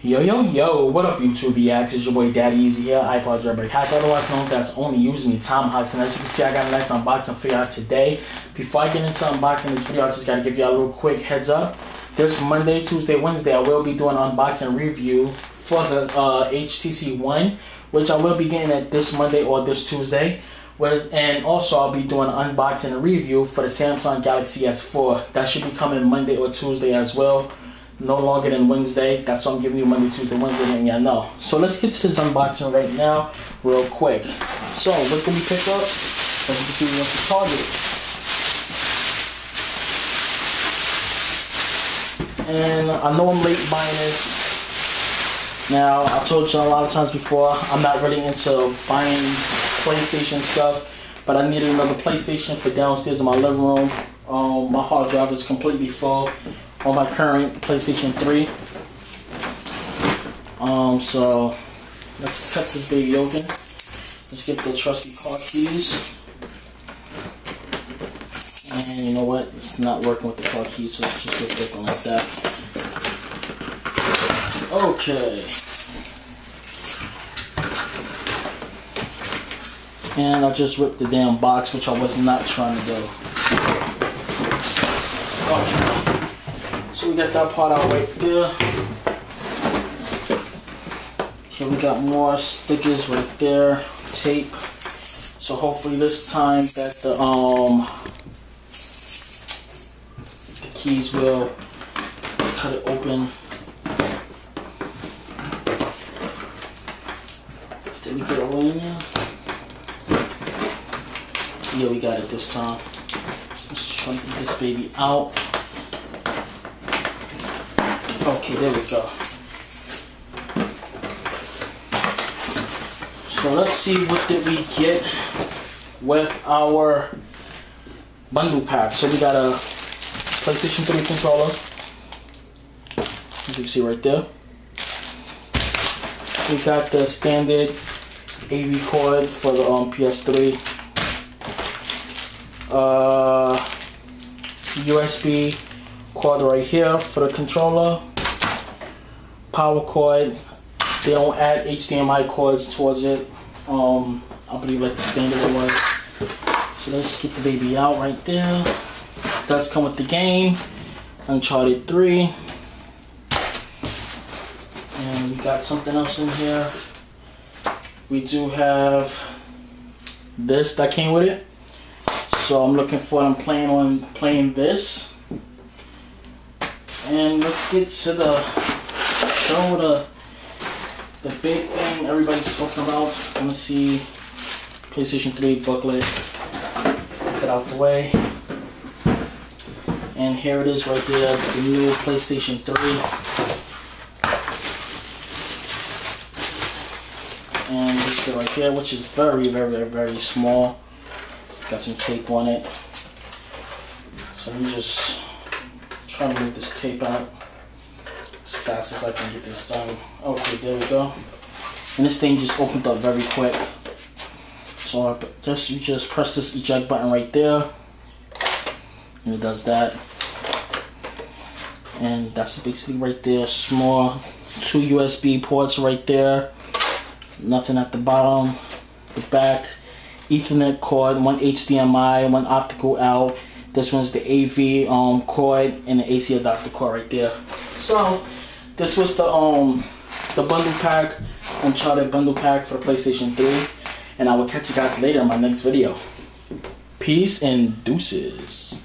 Yo, yo, yo, what up, YouTube reacts? It's your boy Daddyezee here, iPod Jailbreak Hack, otherwise known as only using me, Tomahawks. And as you can see, I got a nice unboxing for y'all today. Before I get into unboxing this video, I just gotta give y'all a little quick heads up. This Monday, Tuesday, Wednesday, I will be doing unboxing review for the uh, HTC One, which I will be getting at this Monday or this Tuesday. With, and also, I'll be doing an unboxing review for the Samsung Galaxy S4. That should be coming Monday or Tuesday as well no longer than Wednesday. That's why I'm giving you Monday, Tuesday, Wednesday, and y'all know. So let's get to this unboxing right now, real quick. So what can we pick up? As you can see, we went to Target. And I know I'm late buying this. Now, I told you a lot of times before, I'm not really into buying PlayStation stuff, but I needed another PlayStation for downstairs in my living room. Um, my hard drive is completely full on my current PlayStation 3. Um, so let's cut this baby open. Let's get the trusty car keys. And you know what? It's not working with the car keys, so let's just get working like that. Okay. And I just ripped the damn box, which I was not trying to do. Okay. So we got that part out right there. Here we got more stickers right there, tape. So hopefully this time that the um the keys will cut it open. Did we get all in? Yeah, we got it this time. Just trying to get this baby out. Okay, there we go. So let's see what did we get with our bundle pack. So we got a PlayStation 3 controller. As you can see right there. We got the standard AV cord for the um, PS3. Uh, USB cord right here for the controller power cord. They don't add HDMI cords towards it. Um, I believe like the standard was. So let's get the baby out right there. Does come with the game, Uncharted 3. And we got something else in here. We do have this that came with it. So I'm looking for I'm planning on playing this. And let's get to the show the the big thing everybody's talking about. I'm gonna see PlayStation 3 booklet. Get out the way. And here it is right here, the new PlayStation 3. And this is right here, which is very, very, very, very small. Got some tape on it. So I'm just trying to get this tape out fast as I can get this done. Okay, there we go. And this thing just opened up very quick. So I just you just press this eject button right there. And it does that. And that's basically right there. Small two USB ports right there. Nothing at the bottom. The back. Ethernet cord, one HDMI, one optical out. This one's the AV um, cord and the AC adapter cord right there. So this was the um the bundle pack, Uncharted bundle pack for PlayStation 3. And I will catch you guys later in my next video. Peace and deuces.